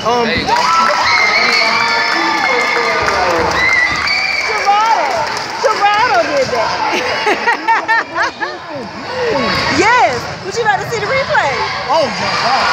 Um, there you go. Toronto. Toronto did that. yes. Would you like to see the replay? Oh, my God.